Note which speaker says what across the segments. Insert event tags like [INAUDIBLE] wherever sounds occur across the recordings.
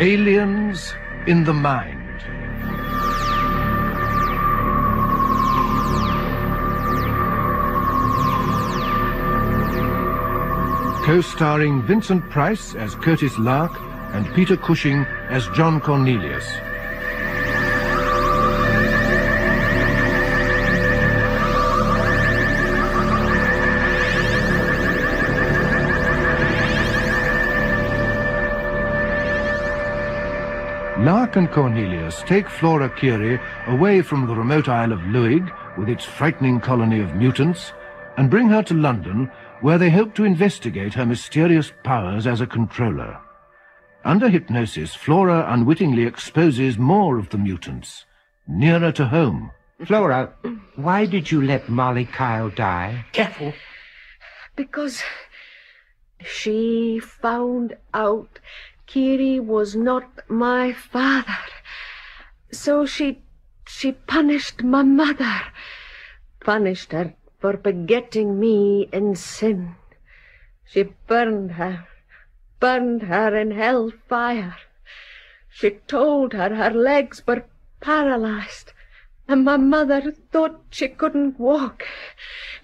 Speaker 1: Aliens in the Mind. Co-starring Vincent Price as Curtis Lark and Peter Cushing as John Cornelius. Lark and Cornelius take Flora Curie away from the remote Isle of Luig with its frightening colony of mutants and bring her to London where they hope to investigate her mysterious powers as a controller. Under hypnosis, Flora unwittingly exposes more of the mutants, nearer to home.
Speaker 2: Flora, why did you let Molly Kyle die?
Speaker 3: Careful.
Speaker 4: Because she found out Kiri was not my father. So she she punished my mother. Punished her for begetting me in sin. She burned her, burned her in hell fire. She told her her legs were paralyzed, and my mother thought she couldn't walk,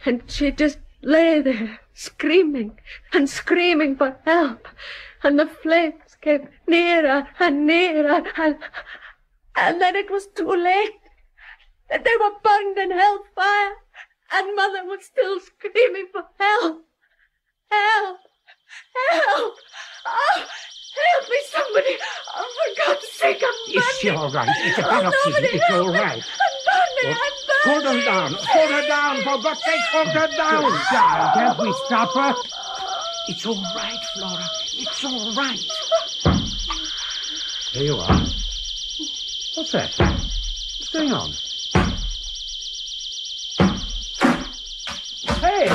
Speaker 4: and she just lay there screaming and screaming for help, and the flames came nearer and nearer, and, and then it was too late. They were burned in hell fire, and Mother was still screaming for help. Help! Help! Oh, help me, somebody! Oh, for God's sake, I'm burning!
Speaker 2: Is she all right? Oh, it's a
Speaker 4: Oh,
Speaker 2: paroxysm.
Speaker 4: nobody
Speaker 2: It's all
Speaker 4: help me.
Speaker 2: right.
Speaker 4: I'm burning! I'm
Speaker 2: Hold her down. Hold her down. For God's sake, hold her down. Darling, can't we stop her? It's all right, Flora. It's all right.
Speaker 3: Here you are. What's that? What's going on? Hey!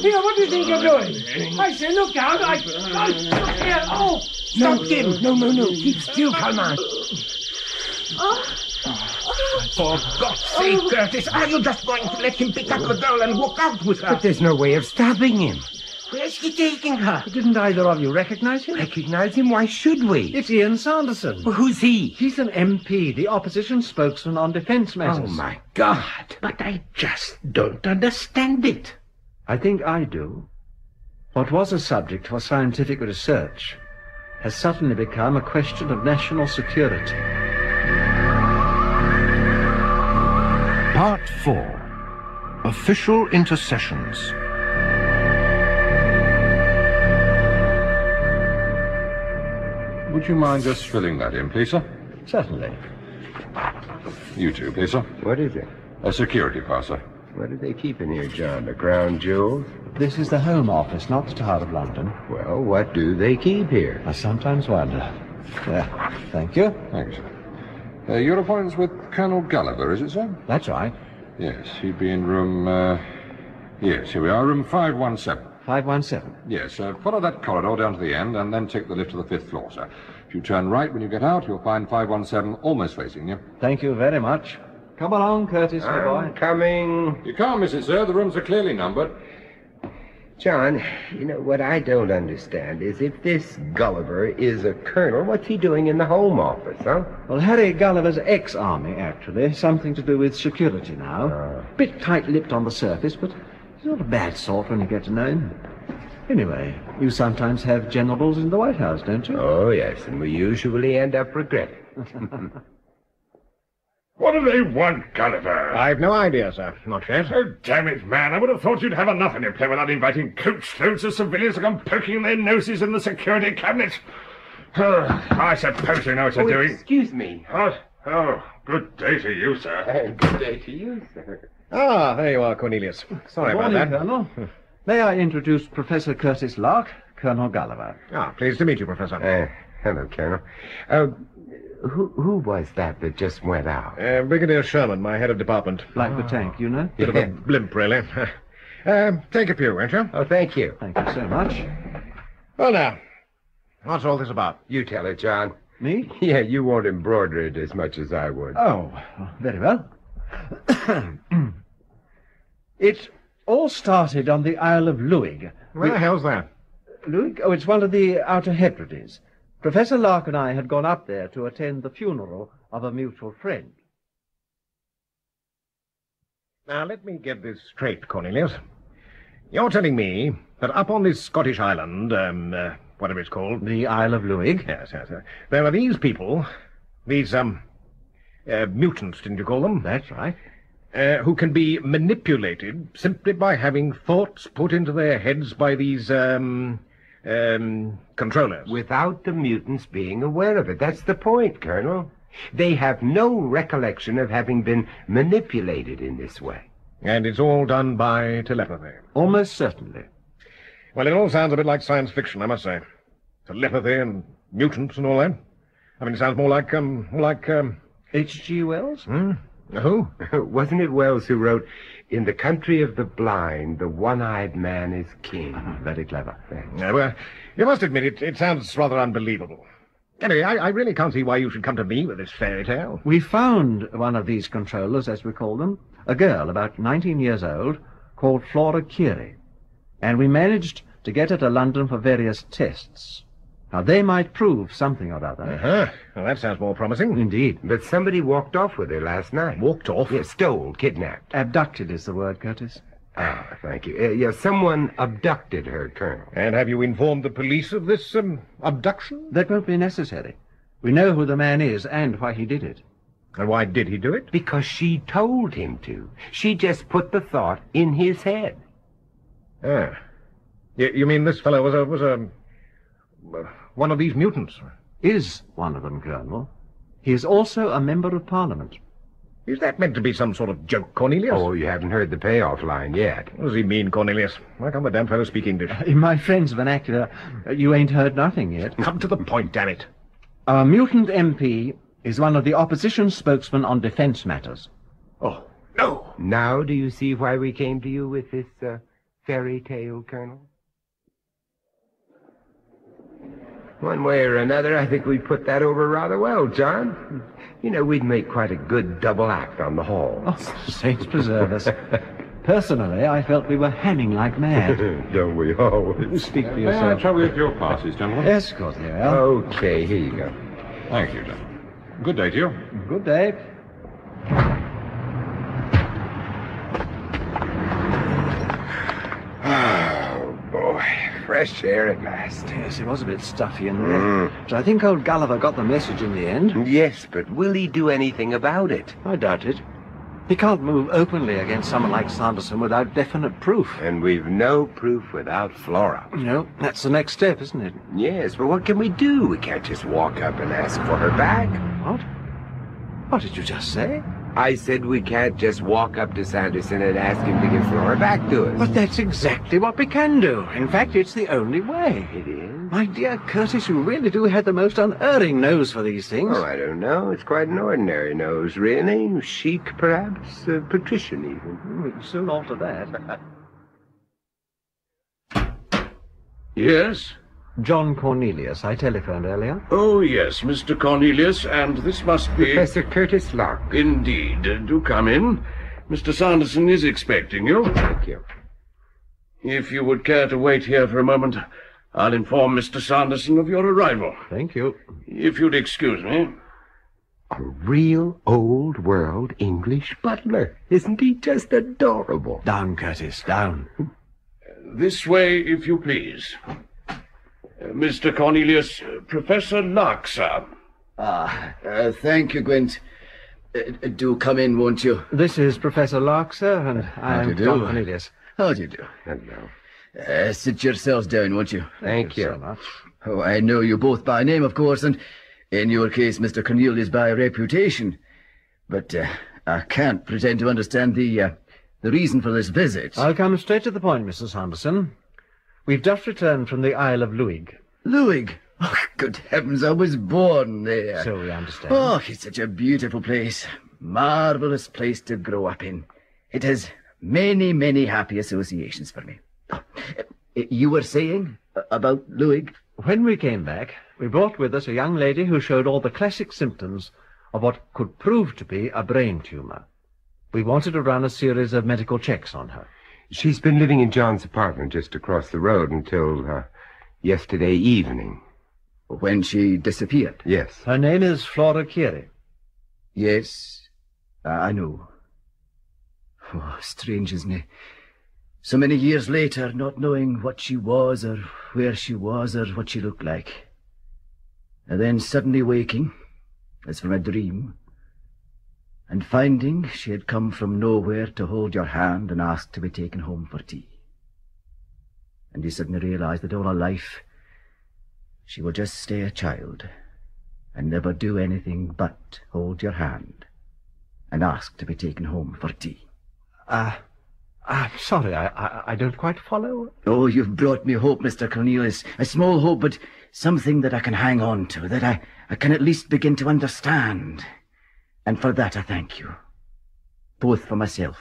Speaker 3: Here, what do you think you're doing? I say, look out! I... I look here! Oh!
Speaker 2: Stop him. No, no, no. Keep still, Kalman. For God's sake, oh. Curtis, are you just going to let him pick up the girl and walk out with her? But there's no way of stopping him. Where's taking her?
Speaker 3: Didn't either of you recognize him?
Speaker 2: Recognize him? Why should we?
Speaker 3: It's Ian Sanderson.
Speaker 2: Well, who's he?
Speaker 3: He's an MP, the opposition spokesman on defence matters.
Speaker 2: Oh, my God. But I just don't understand it.
Speaker 3: I think I do. What was a subject for scientific research has suddenly become a question of national security.
Speaker 1: Part 4 Official Intercessions.
Speaker 5: Would you mind just filling that in, please, sir?
Speaker 3: Certainly.
Speaker 5: You too, please, sir.
Speaker 6: What is it?
Speaker 5: A security pass, sir.
Speaker 6: What do they keep in here, John? The crown jewels?
Speaker 3: This is the Home Office, not the Tower of London.
Speaker 6: Well, what do they keep here?
Speaker 3: I sometimes wonder. There. Thank you.
Speaker 5: Thank you, sir. Uh, your appointment's with Colonel Gulliver, is it, sir?
Speaker 3: That's right.
Speaker 5: Yes, he'd be in room, uh... Yes, here we are, room 517.
Speaker 3: 517.
Speaker 5: Yes, uh, follow that corridor down to the end and then take the lift to the fifth floor, sir. If you turn right when you get out, you'll find 517 almost facing you.
Speaker 3: Thank you very much. Come along, Curtis, my
Speaker 6: I'm
Speaker 3: boy.
Speaker 6: coming.
Speaker 5: You can't miss it, sir. The rooms are clearly numbered.
Speaker 6: John, you know, what I don't understand is if this Gulliver is a colonel, what's he doing in the Home Office, huh?
Speaker 3: Well, Harry Gulliver's ex-army, actually. Something to do with security now.
Speaker 6: Ah.
Speaker 3: Bit tight-lipped on the surface, but he's not a bad sort when you get to know him. Anyway, you sometimes have generals in the White House, don't you?
Speaker 6: Oh, yes, and we usually end up regretting. [LAUGHS]
Speaker 7: What do they want, Gulliver?
Speaker 8: I've no idea, sir. Not yet.
Speaker 7: Oh, damn it, man. I would have thought you'd have enough on your plate without inviting coachloads of civilians to come poking their noses in the security cabinet. Oh, [SIGHS] I suppose you know what you're
Speaker 6: Oh,
Speaker 7: doing.
Speaker 6: excuse me.
Speaker 7: Oh, oh, good day to you, sir.
Speaker 6: And [LAUGHS] good day to you, sir.
Speaker 8: Ah, there you are, Cornelius. Sorry about
Speaker 3: Morning,
Speaker 8: that.
Speaker 3: Colonel. [LAUGHS] May I introduce Professor Curtis Lark, Colonel Gulliver?
Speaker 8: Ah, pleased to meet you, Professor.
Speaker 6: Uh, hello, Colonel. Uh, who, who was that that just went out?
Speaker 8: Uh, Brigadier Sherman, my head of department.
Speaker 3: Like the tank, you know?
Speaker 8: Bit of a blimp, really. [LAUGHS] uh, take a pew, won't you?
Speaker 6: Oh, thank you.
Speaker 3: Thank you so much.
Speaker 8: Well, now, what's all this about?
Speaker 6: You tell it, John.
Speaker 3: Me?
Speaker 6: Yeah, you won't embroider it as much as I would.
Speaker 3: Oh, very well. [CLEARS THROAT] [CLEARS THROAT] it all started on the Isle of Luig.
Speaker 8: Where the hell's that?
Speaker 3: Luig? Oh, it's one of the Outer Hebrides. Professor Lark and I had gone up there to attend the funeral of a mutual friend.
Speaker 8: Now, let me get this straight, Cornelius. You're telling me that up on this Scottish island, um, uh, whatever it's called...
Speaker 3: The Isle of Luig?
Speaker 8: Yes, yes, yes. There are these people, these, um, uh, mutants, didn't you call them?
Speaker 3: That's right.
Speaker 8: Uh, who can be manipulated simply by having thoughts put into their heads by these, um, um, controllers.
Speaker 6: Without the mutants being aware of it. That's the point, Colonel. They have no recollection of having been manipulated in this way.
Speaker 8: And it's all done by telepathy.
Speaker 3: Almost certainly.
Speaker 8: Well, it all sounds a bit like science fiction, I must say. Telepathy and mutants and all that. I mean, it sounds more like, um, like, um...
Speaker 3: H.G. Wells?
Speaker 8: Hmm? Who?
Speaker 6: Oh, [LAUGHS] wasn't it Wells who wrote, In the country of the blind, the one-eyed man is king? Uh-huh.
Speaker 3: Very clever.
Speaker 8: Yeah, uh, well, you must admit it, it sounds rather unbelievable. Anyway, I, I really can't see why you should come to me with this fairy tale.
Speaker 3: We found one of these controllers, as we call them, a girl about 19 years old, called Flora Curie, and we managed to get her to London for various tests. Now, they might prove something or other.
Speaker 8: Uh-huh. Well, that sounds more promising.
Speaker 3: Indeed.
Speaker 6: But somebody walked off with her last night.
Speaker 8: Walked off?
Speaker 6: Yeah, stole, kidnapped.
Speaker 3: Abducted is the word, Curtis.
Speaker 6: Ah, thank you. Uh, yeah, someone abducted her, Colonel.
Speaker 8: And have you informed the police of this, um, abduction?
Speaker 3: That won't be necessary. We know who the man is and why he did it.
Speaker 8: And why did he do it?
Speaker 6: Because she told him to. She just put the thought in his head.
Speaker 8: Ah. You, you mean this fellow was a, was a, uh, one of these mutants?
Speaker 3: Is one of them, Colonel. He is also a member of Parliament.
Speaker 8: Is that meant to be some sort of joke, Cornelius?
Speaker 6: Oh, you haven't heard the payoff line yet.
Speaker 8: What does he mean, Cornelius? Why can't the damn fellow speak English? [LAUGHS]
Speaker 3: In my friend's vernacular, you ain't heard nothing yet.
Speaker 8: Come to the point, damn it.
Speaker 3: Our mutant MP is one of the opposition spokesmen on defense matters.
Speaker 8: Oh, no.
Speaker 6: Now do you see why we came to you with this uh, fairy tale, Colonel? One way or another, I think we put that over rather well, John. You know, we'd make quite a good double act on the hall.
Speaker 3: Oh, saints preserve us. Personally, I felt we were hemming like mad. [LAUGHS]
Speaker 6: Don't we always?
Speaker 3: Speak for
Speaker 5: May I
Speaker 3: yourself.
Speaker 5: trouble you with your passes, gentlemen?
Speaker 3: Yes, of course, there.
Speaker 6: Okay, here you go.
Speaker 5: Thank you, gentlemen. Good day to you.
Speaker 3: Good day.
Speaker 6: Oh, boy. Fresh air at last.
Speaker 3: Yes, it was a bit stuffy in there. Uh, hmm. But I think old Gulliver got the message in the end.
Speaker 6: Yes, but will he do anything about it?
Speaker 3: I doubt it. He can't move openly against someone like Sanderson without definite proof.
Speaker 6: And we've no proof without Flora.
Speaker 3: No, that's the next step, isn't it?
Speaker 6: Yes, but what can we do? We can't just walk up and ask for her back.
Speaker 3: What? What did you just say?
Speaker 6: I said we can't just walk up to Sanderson and ask him to give Flora back to us.
Speaker 3: But that's exactly what we can do. In fact, it's the only way.
Speaker 6: It is?
Speaker 3: My dear Curtis, you really do have the most unerring nose for these things.
Speaker 6: Oh, I don't know. It's quite an ordinary nose, really. Chic, perhaps. Uh, patrician, even.
Speaker 3: Can soon alter that. [LAUGHS]
Speaker 9: Yes?
Speaker 3: John Cornelius, I telephoned earlier.
Speaker 9: Oh, yes, Mr. Cornelius, and this must be...
Speaker 6: Professor Curtis Lark.
Speaker 9: Indeed. Do come in. Mr. Sanderson is expecting you.
Speaker 6: Thank you.
Speaker 9: If you would care to wait here for a moment, I'll inform Mr. Sanderson of your arrival.
Speaker 3: Thank you.
Speaker 9: If you'd excuse me.
Speaker 6: A real old world English butler. Isn't he just adorable?
Speaker 3: Down, Curtis, down.
Speaker 9: This way, if you please. Mr. Cornelius, Professor Lark, sir.
Speaker 10: Ah, uh, thank you, Gwent. Uh, uh, do come in, won't you?
Speaker 3: This is Professor Lark, sir, and I'm
Speaker 10: do you do?
Speaker 3: John Cornelius.
Speaker 10: How do you do?
Speaker 6: Hello.
Speaker 10: Uh, sit yourselves down, won't you?
Speaker 6: Thank you.
Speaker 3: so much.
Speaker 10: Oh, I know you both by name, of course, and in your case, Mr. Cornelius by reputation. But uh, I can't pretend to understand the uh, the reason for this visit.
Speaker 3: I'll come straight to the point, Mrs. Sanderson. We've just returned from the Isle of Luig.
Speaker 10: Luig. Oh, good heavens, I was born there.
Speaker 3: So we understand.
Speaker 10: Oh, it's such a beautiful place. Marvelous place to grow up in. It has many, many happy associations for me. Oh, you were saying about Luig?
Speaker 3: When we came back, we brought with us a young lady who showed all the classic symptoms of what could prove to be a brain tumor. We wanted to run a series of medical checks on her.
Speaker 6: She's been living in John's apartment just across the road until uh, yesterday evening.
Speaker 10: When she disappeared?
Speaker 6: Yes.
Speaker 3: Her name is Flora Curie.
Speaker 10: Yes, I know. Oh, strange, isn't it? So many years later, not knowing what she was, or where she was, or what she looked like. And then suddenly waking, as from a dream, and finding she had come from nowhere to hold your hand and ask to be taken home for tea. And you suddenly realize that all her life she will just stay a child and never do anything but hold your hand and ask to be taken home for tea.
Speaker 3: Ah, I'm sorry, I, I, I don't quite follow.
Speaker 10: Oh, you've brought me hope, Mr. Cornelius. A small hope, but something that I can hang on to, that I, I can at least begin to understand. And for that I thank you. Both for myself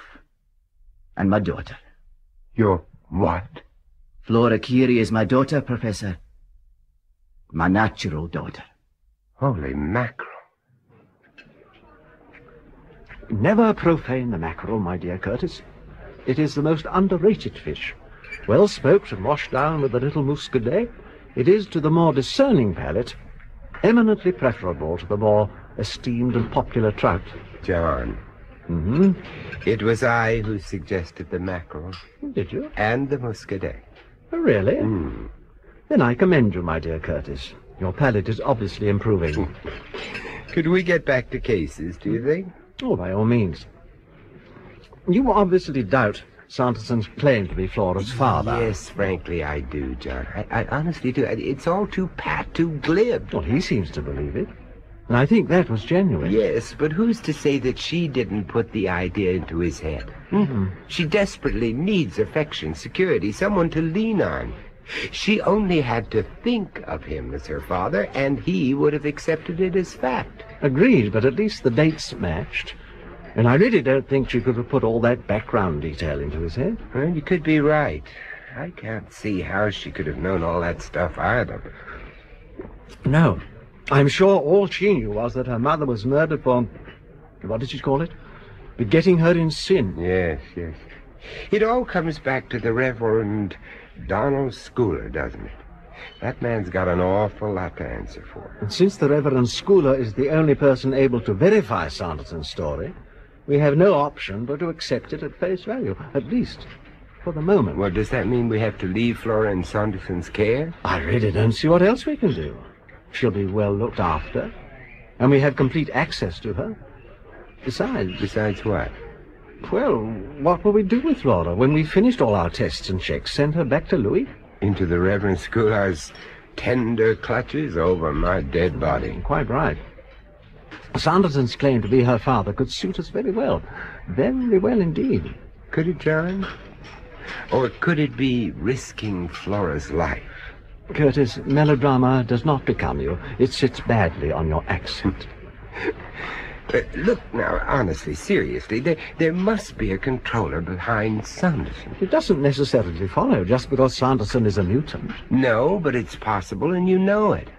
Speaker 10: and my daughter.
Speaker 6: Your what?
Speaker 10: Flora Curie is my daughter, Professor. My natural daughter.
Speaker 6: Holy mackerel.
Speaker 3: Never profane the mackerel, my dear Curtis. It is the most underrated fish. Well smoked and washed down with a little muscadet, it is to the more discerning palate eminently preferable to the more esteemed and popular trout.
Speaker 6: John.
Speaker 3: Mm-hmm.
Speaker 6: It was I who suggested the mackerel.
Speaker 3: Did you?
Speaker 6: And the muscadet.
Speaker 3: Oh, really?
Speaker 6: Mm.
Speaker 3: Then I commend you, my dear Curtis. Your palate is obviously improving. [LAUGHS]
Speaker 6: Could we get back to cases, do you think?
Speaker 3: Oh, by all means. You obviously doubt Sanderson's claim to be Flora's father.
Speaker 6: Yes, frankly, I do, John. I, I honestly do. It's all too pat, too glib.
Speaker 3: Well, he seems to believe it. And I think that was genuine.
Speaker 6: Yes, but who's to say that she didn't put the idea into his head?
Speaker 3: Mm-hmm.
Speaker 6: She desperately needs affection, security, someone to lean on. She only had to think of him as her father, and he would have accepted it as fact.
Speaker 3: Agreed, but at least the dates matched. And I really don't think she could have put all that background detail into his head.
Speaker 6: Well, you could be right. I can't see how she could have known all that stuff either.
Speaker 3: No. I'm sure all she knew was that her mother was murdered for... What did she call it? Begetting her in sin.
Speaker 6: Yes, yes. It all comes back to the Reverend Donald Schooler, doesn't it? That man's got an awful lot to answer for.
Speaker 3: And since the Reverend Schooler is the only person able to verify Sanderson's story, we have no option but to accept it at face value, at least for the moment.
Speaker 6: Well, does that mean we have to leave Flora in Sanderson's care?
Speaker 3: I really don't see what else we can do. She'll be well looked after, and we have complete access to her. Besides...
Speaker 6: Besides what?
Speaker 3: Well, what will we do with Flora when we've finished all our tests and checks? Send her back to Luig?
Speaker 6: Into the Reverend Schooler's tender clutches over my dead body.
Speaker 3: Quite right. Sanderson's claim to be her father could suit us very well. Very well indeed.
Speaker 6: Could it, John? Or could it be risking Flora's life?
Speaker 3: Curtis, melodrama does not become you. It sits badly on your accent. [LAUGHS]
Speaker 6: Uh, look now, honestly, seriously, there, there must be a controller behind Sanderson.
Speaker 3: It doesn't necessarily follow just because Sanderson is a mutant.
Speaker 6: No, but it's possible, and you know it.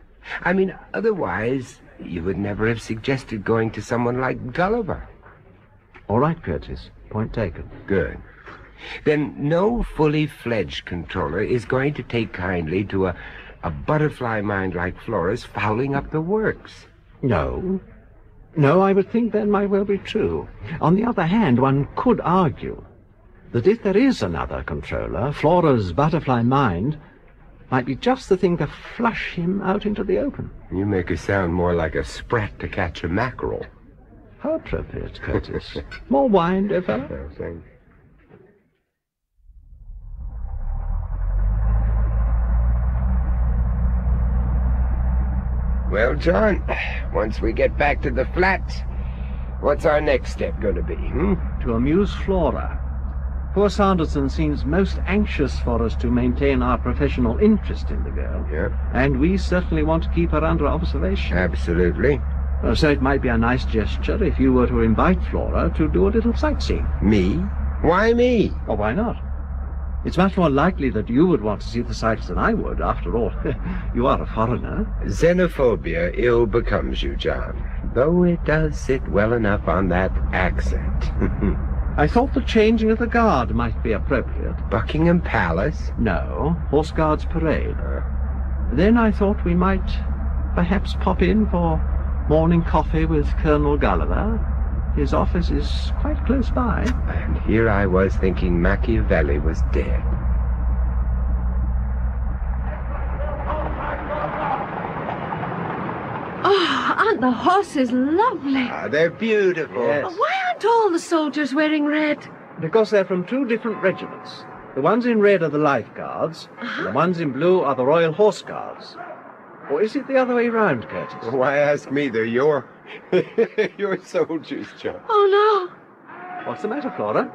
Speaker 6: I mean, otherwise, you would never have suggested going to someone like Gulliver.
Speaker 3: All right, Curtis. Point taken.
Speaker 6: Good. Then no fully fledged controller is going to take kindly to a, a butterfly mind like Flora's fouling up the works.
Speaker 3: No. No, I would think that might well be true. On the other hand, one could argue that if there is another controller, Flora's butterfly mind might be just the thing to flush him out into the open.
Speaker 6: You make her sound more like a sprat to catch a mackerel.
Speaker 3: How appropriate, Curtis. More wine, dear fellow?
Speaker 6: Oh, no, thanks. Well, John, once we get back to the flats, what's our next step going to be, hmm?
Speaker 3: To amuse Flora. Poor Sanderson seems most anxious for us to maintain our professional interest in the girl.
Speaker 6: Yep.
Speaker 3: And we certainly want to keep her under observation.
Speaker 6: Absolutely.
Speaker 3: Uh, so it might be a nice gesture if you were to invite Flora to do a little sightseeing.
Speaker 6: Me? Why me?
Speaker 3: Or why not? It's much more likely that you would want to see the sights than I would. After all, [LAUGHS] you are a foreigner.
Speaker 6: Xenophobia ill becomes you, John, though it does sit well enough on that accent. [LAUGHS]
Speaker 3: I thought the changing of the guard might be appropriate.
Speaker 6: Buckingham Palace?
Speaker 3: No, Horse Guards Parade. Uh. Then I thought we might perhaps pop in for morning coffee with Colonel Gulliver? His office is quite close by.
Speaker 6: And here I was thinking Machiavelli was dead.
Speaker 4: Oh, aren't the horses lovely?
Speaker 6: Ah, they're beautiful.
Speaker 3: Yes.
Speaker 4: Why aren't all the soldiers wearing red?
Speaker 3: Because they're from two different regiments. The ones in red are the Life Guards, and the ones in blue are the Royal Horse Guards. Or is it the other way round, Curtis?
Speaker 6: Why ask me? They're your... [LAUGHS] your soldiers, John.
Speaker 4: Oh no.
Speaker 3: What's the matter, Flora?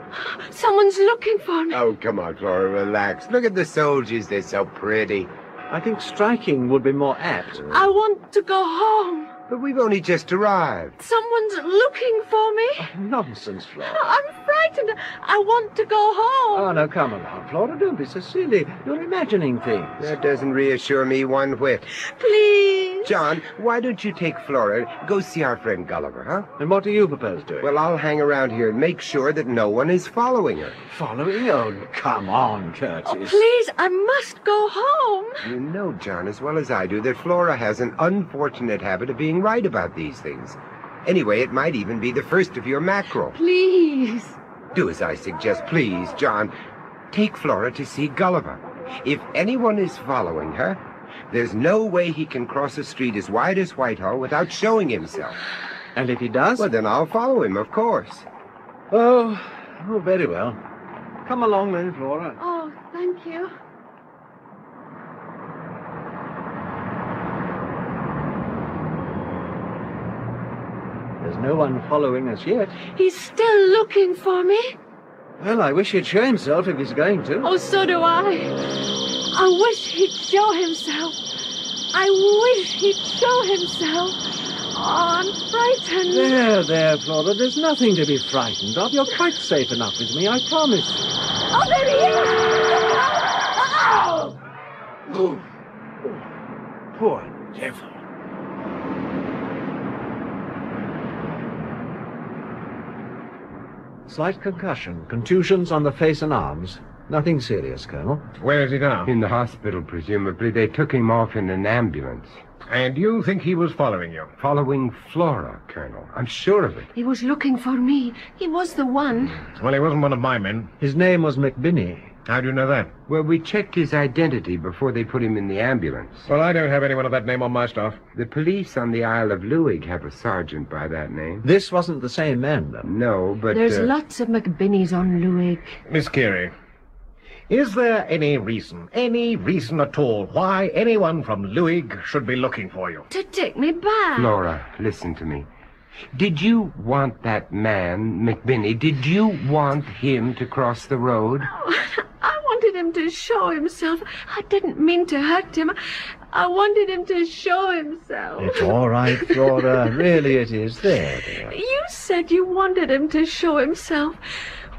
Speaker 4: someone's looking for me.
Speaker 6: Oh, come on, Flora, relax. Look at the soldiers. They're so pretty.
Speaker 3: I think striking would be more apt.
Speaker 4: I want to go home.
Speaker 6: But we've only just arrived.
Speaker 4: Someone's looking for me.
Speaker 3: Oh, nonsense, Flora.
Speaker 4: I'm frightened. I want to go home.
Speaker 3: Oh, no, come along, Flora. Don't be so silly. You're imagining things.
Speaker 6: That doesn't reassure me one whit.
Speaker 4: Please.
Speaker 6: John, why don't you take Flora, go see our friend Gulliver, huh?
Speaker 3: And what do you propose doing?
Speaker 6: Well, I'll hang around here and make sure that no one is following her.
Speaker 3: following? Oh, come on, Curtis.
Speaker 4: Oh, please, I must go home.
Speaker 6: You know, John, as well as I do, that Flora has an unfortunate habit of being right about these things. Anyway, it might even be the first of your mackerel.
Speaker 4: Please.
Speaker 6: Do as I suggest, please, John. Take Flora to see Gulliver. If anyone is following her, there's no way he can cross a street as wide as Whitehall without showing himself.
Speaker 3: And if he does?
Speaker 6: Well, then I'll follow him, of course.
Speaker 3: Oh, oh, very well. Come along then, Flora.
Speaker 4: Oh, thank you.
Speaker 3: There's no one following us yet.
Speaker 4: He's still looking for me.
Speaker 3: Well, I wish he'd show himself if he's going to.
Speaker 4: Oh, so do I. I wish he'd show himself. I wish he'd show himself. Oh, I'm frightened.
Speaker 3: There, there, Flora. There's nothing to be frightened of. You're quite safe enough with me, I promise.
Speaker 4: Oh, there he is! Oh!
Speaker 3: Oh, poor devil. Slight concussion, contusions on the face and arms. Nothing serious, Colonel.
Speaker 8: Where is he now?
Speaker 6: In the hospital, presumably. They took him off in an ambulance.
Speaker 8: And you think he was following you?
Speaker 6: Following Flora, Colonel. I'm sure of it.
Speaker 4: He was looking for me. He was the one.
Speaker 8: Well, he wasn't one of my men.
Speaker 3: His name was McBinney.
Speaker 8: How do you know that?
Speaker 6: Well, we checked his identity before they put him in the ambulance.
Speaker 8: Well, I don't have anyone of that name on my staff.
Speaker 6: The police on the Isle of Luig have a sergeant by that name.
Speaker 3: This wasn't the same man, though.
Speaker 6: No, but.
Speaker 4: There's
Speaker 6: uh,
Speaker 4: lots of McBinneys on Luig.
Speaker 8: Miss Curie, is there any reason, any reason at all, why anyone from Luig should be looking for you?
Speaker 4: To take me back.
Speaker 6: Flora, listen to me. Did you want that man, McBinney, did you want him to cross the road?
Speaker 4: Oh, [LAUGHS] I wanted him to show himself. I didn't mean to hurt him. I wanted him to show himself.
Speaker 3: It's all right, Flora. [LAUGHS] really, it is. There, dear.
Speaker 4: You said you wanted him to show himself.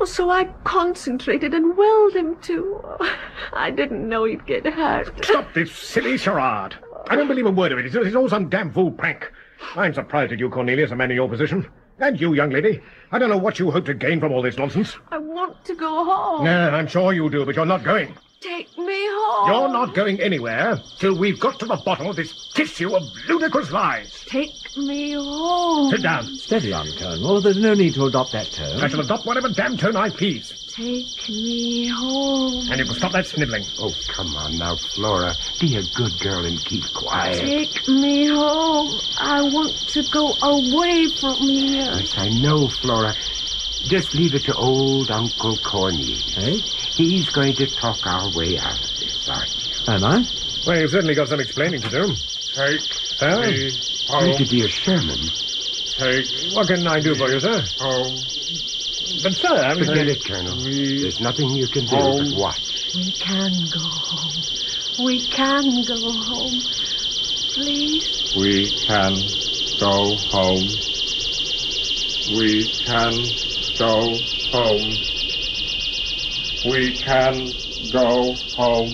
Speaker 4: So I concentrated and willed him to. [LAUGHS] I didn't know he'd get hurt.
Speaker 8: Stop this silly charade. I don't believe a word of it. It's, it's all some damn fool prank. I'm surprised at you, Cornelius, a man in your position. And you, young lady. I don't know what you hope to gain from all this nonsense.
Speaker 4: I want to go home.
Speaker 8: No, I'm sure you do, but you're not going.
Speaker 4: Take me home.
Speaker 8: You're not going anywhere till we've got to the bottom of this tissue of ludicrous lies.
Speaker 4: Take me home.
Speaker 8: Sit down.
Speaker 3: Steady on, Colonel. There's no need to adopt that tone.
Speaker 8: I shall adopt whatever damn tone I please.
Speaker 4: Take me home.
Speaker 8: And you can stop that snivelling.
Speaker 6: Oh, come on now, Flora. Be a good girl and keep quiet.
Speaker 4: Take me home. I want to go away from here.
Speaker 6: Yes, I know, Flora. Just leave it to old Uncle Cornelius.
Speaker 3: Eh?
Speaker 6: He's going to talk our way out of this, aren't you?
Speaker 3: Am I?
Speaker 8: Well, you've certainly got some explaining to do.
Speaker 9: Take
Speaker 8: Huh?
Speaker 9: me home.
Speaker 6: Brigadier Sherman.
Speaker 9: Take
Speaker 8: What can I do for you, sir?
Speaker 9: home.
Speaker 8: But, sir, I'm...
Speaker 6: Forget it, Colonel. There's nothing you can do
Speaker 9: Home.
Speaker 6: but watch.
Speaker 4: We can go home. We can go home. Please.
Speaker 9: We can go home. We can go home. Um, we can go home.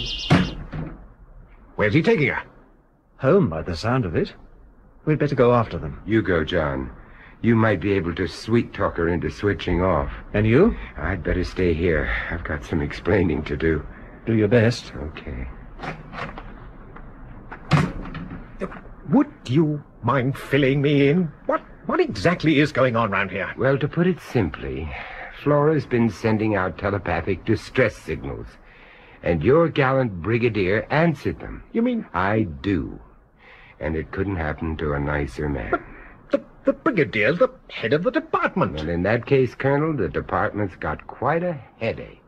Speaker 8: Where's he taking her?
Speaker 3: Home, by the sound of it. We'd better go after them.
Speaker 6: You go, John. You might be able to sweet talk her into switching off.
Speaker 3: And you?
Speaker 6: I'd better stay here. I've got some explaining to do.
Speaker 3: Do your best.
Speaker 6: Okay.
Speaker 8: Would you mind filling me in? What what exactly is going on round here?
Speaker 6: Well, to put it simply, Flora's been sending out telepathic distress signals. And your gallant brigadier answered them.
Speaker 8: You mean
Speaker 6: I do. And it couldn't happen to a nicer man.
Speaker 8: But the, the brigadier's the head of the department?
Speaker 6: Well, in that case, Colonel, the department's got quite a headache.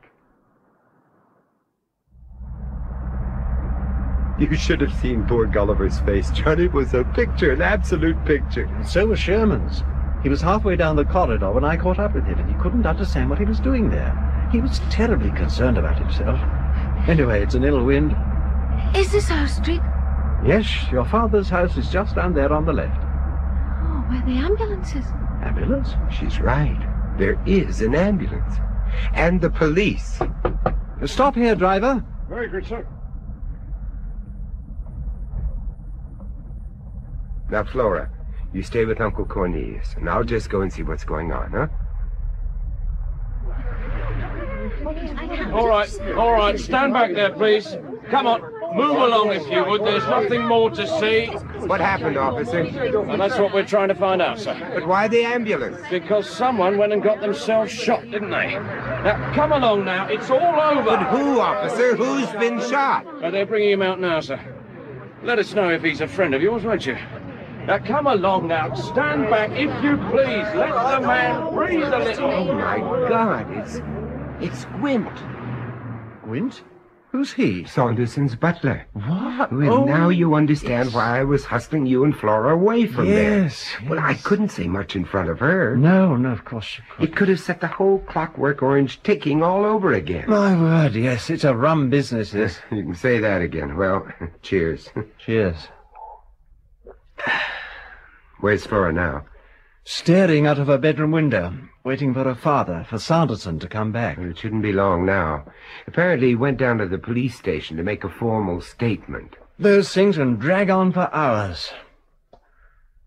Speaker 6: You should have seen poor Gulliver's face, John. It was a picture, an absolute picture.
Speaker 3: And so was Sherman's. He was halfway down the corridor when I caught up with him, and he couldn't understand what he was doing there. He was terribly concerned about himself. Anyway, it's an ill wind.
Speaker 4: Is this our street?
Speaker 3: Yes, your father's house is just down there on the left.
Speaker 4: Oh, where the ambulance is.
Speaker 3: Ambulance?
Speaker 6: She's right. There is an ambulance. And the police.
Speaker 3: Stop here, driver.
Speaker 7: Very good, sir.
Speaker 6: Now, Flora, you stay with Uncle Cornelius, and I'll just go and see what's going on, huh?
Speaker 9: All right, all right, stand back there, please. Come on, move along if you would. There's nothing more to see.
Speaker 6: What happened, officer?
Speaker 9: And that's what we're trying to find out, sir.
Speaker 6: But why the ambulance?
Speaker 9: Because someone went and got themselves shot, didn't they? Now, come along now. It's all over.
Speaker 6: But who, officer? Who's been shot?
Speaker 9: Uh, they're bringing him out now, sir. Let us know if he's a friend of yours, won't you? Now, come along now. Stand back, if you please. Let the man breathe a little.
Speaker 6: Oh, my God. It's... It's Gwent.
Speaker 3: Gwent? Who's he?
Speaker 6: Sanderson's butler.
Speaker 3: What?
Speaker 6: Well,
Speaker 3: Oh,
Speaker 6: now you understand why I was hustling you and Flora away from
Speaker 3: Yes,
Speaker 6: there. Well, I couldn't say much in front of her.
Speaker 3: No, no, of course. Of course.
Speaker 6: It could have set the whole clockwork orange ticking all over again.
Speaker 3: My word, yes, it's a rum business, this. [LAUGHS]
Speaker 6: You can say that again. Well, [LAUGHS] cheers.
Speaker 3: Cheers. [LAUGHS]
Speaker 6: Where's Flora now?
Speaker 3: Staring out of her bedroom window, waiting for her father, for Sanderson to come back.
Speaker 6: Well, it shouldn't be long now. Apparently, he went down to the police station to make a formal statement.
Speaker 3: Those things can drag on for hours.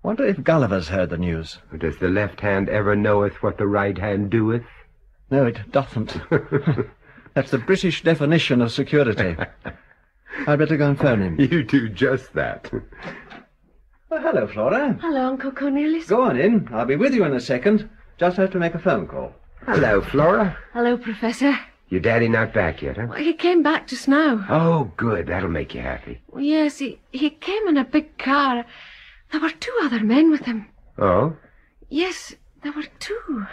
Speaker 3: Wonder if Gulliver's heard the news.
Speaker 6: Does the left hand ever knoweth what the right hand doeth?
Speaker 3: No, it doesn't. [LAUGHS] That's the British definition of security. [LAUGHS] I'd better go and phone him.
Speaker 6: You do just that.
Speaker 3: Oh, hello, Flora.
Speaker 4: Hello, Uncle Cornelius.
Speaker 3: Go on in. I'll be with you in a second. Just have to make a phone call.
Speaker 6: Hello, Flora.
Speaker 4: Hello, Professor.
Speaker 6: Your daddy not back yet, huh?
Speaker 4: Well, he came back just now.
Speaker 6: Oh, good. That'll make you happy.
Speaker 4: Well, yes, he, he came in a big car. There were two other men with him.
Speaker 6: Oh?
Speaker 4: Yes, there were two.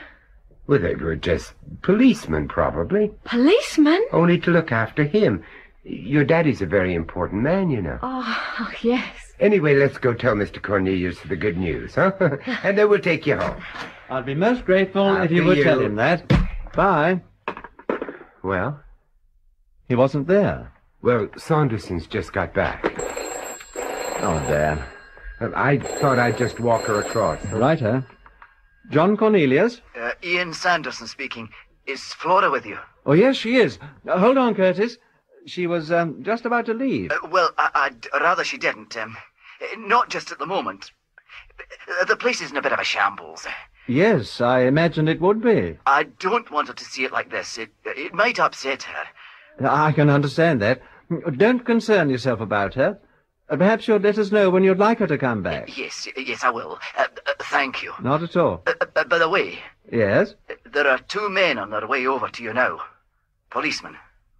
Speaker 6: Well, they were just policemen, probably.
Speaker 4: Policemen?
Speaker 6: Only to look after him. Your daddy's a very important man, you know.
Speaker 4: Oh, [LAUGHS] yes.
Speaker 6: Anyway, let's go tell Mr. Cornelius the good news, huh? [LAUGHS] and then we'll take you home.
Speaker 3: I'd be most grateful if you would
Speaker 6: you.
Speaker 3: tell him that. Bye.
Speaker 6: Well?
Speaker 3: He wasn't there.
Speaker 6: Well, Sanderson's just got back.
Speaker 3: Oh, damn.
Speaker 6: Well, I thought I'd just walk her across.
Speaker 3: Righto. John Cornelius?
Speaker 10: Uh, Ian Sanderson speaking. Is Flora with you?
Speaker 3: Oh, yes, she is. Uh, hold on, Curtis. She was um, just about to leave.
Speaker 10: Uh, well, I- I'd rather she didn't. Um, not just at the moment. Uh, The place is in a bit of a shambles.
Speaker 3: Yes, I imagined it would be.
Speaker 10: I don't want her to see it like this. It it might upset her.
Speaker 3: I can understand that. Don't concern yourself about her. Uh, Perhaps you'll let us know when you'd like her to come back.
Speaker 10: Yes, yes, I will. Uh, uh, thank you.
Speaker 3: Not at all.
Speaker 10: Uh, by the way,
Speaker 3: Yes?
Speaker 10: there are two men on their way over to you now. Policemen.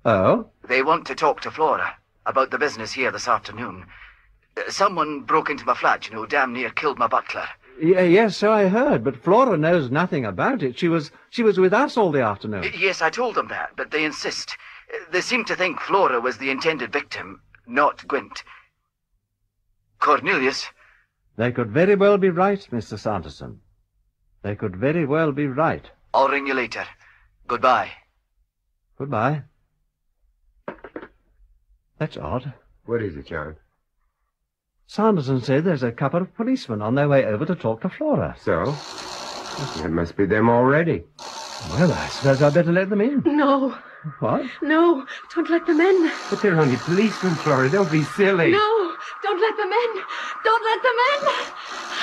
Speaker 3: Oh?
Speaker 10: They want to talk to Flora about the business here this afternoon. Uh, someone broke into my flat, you know, damn near killed my butler.
Speaker 3: Y- yes, so I heard, but Flora knows nothing about it. She was she was with us all the afternoon.
Speaker 10: Yes, I told them that, but they insist. Uh, They seem to think Flora was the intended victim, not Gwent. Cornelius,
Speaker 3: They could very well be right, Mr. Sanderson. They could very well be right.
Speaker 10: I'll ring you later. Goodbye.
Speaker 3: Goodbye. That's odd.
Speaker 6: What is it, John?
Speaker 3: Sanderson said there's a couple of policemen on their way over to talk to Flora.
Speaker 6: So? It must be them already.
Speaker 3: Well, I suppose I'd better let them in.
Speaker 4: No,
Speaker 3: What?
Speaker 4: no, don't let them in.
Speaker 6: But they're only policemen, Flora. Don't be silly.
Speaker 4: No, don't let them in. Don't let them in.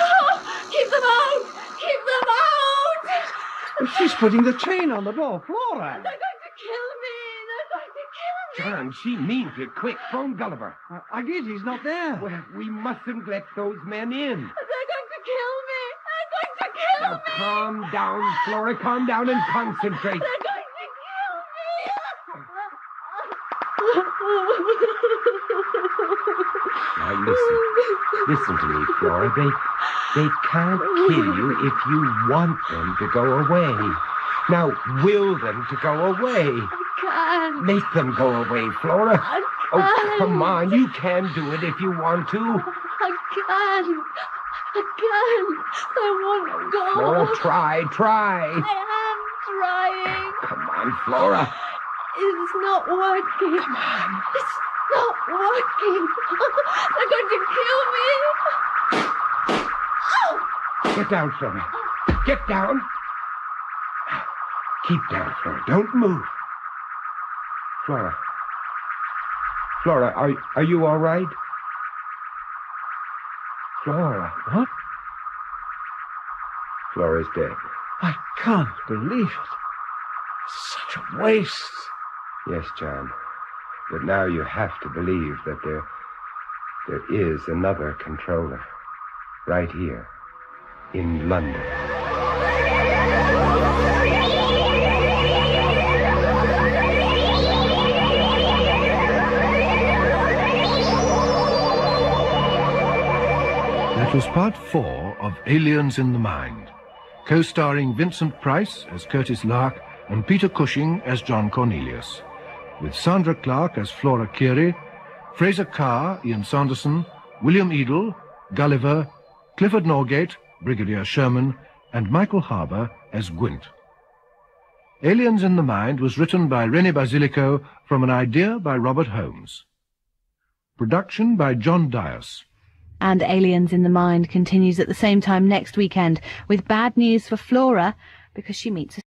Speaker 4: Oh, keep them out. Keep them out.
Speaker 3: She's putting the chain on the door. Flora!
Speaker 4: They're going to kill me. They're going to kill me.
Speaker 6: John, she means it. Quick, phone Gulliver.
Speaker 3: Uh, I did. He's not there.
Speaker 6: Well, we mustn't let those men in.
Speaker 4: They're going to kill me. They're going to kill
Speaker 6: Now,
Speaker 4: me.
Speaker 6: calm down, Flora. Calm down and concentrate.
Speaker 4: They're going to kill me.
Speaker 6: Now, listen. Listen to me, Flora. They, they can't kill you if you want them to go away. Now, will them to go away. Make them go away, Flora. Oh, come on. You can do it if you want to.
Speaker 4: I can't. I can't. I won't go.
Speaker 6: Flora, try, try.
Speaker 4: I am trying.
Speaker 6: Come on, Flora.
Speaker 4: It's not working. Come on. It's not working. [LAUGHS] They're going to kill me. Oh!
Speaker 6: Get down, Flora. Get down. Keep down, Flora. Don't move. Flora. Flora, are, are you all right? Flora.
Speaker 3: What?
Speaker 6: Flora's dead.
Speaker 3: I can't believe it. Such a waste.
Speaker 6: Yes, John. But now you have to believe that there, there is another controller. Right here. In London.
Speaker 1: That was part four of Aliens in the Mind, co-starring Vincent Price as Curtis Lark and Peter Cushing as John Cornelius, with Sandra Clark as Flora Keary, Fraser Kerr, Ian Sanderson, William Eedle, Gulliver, Clifford Norgate, Brigadier Sherman, and Michael Harbour as Gwent. Aliens in the Mind was written by Rene Basilico from an idea by Robert Holmes. Production by John Dyas.
Speaker 11: And Aliens in the Mind continues at the same time next weekend with bad news for Flora because she meets a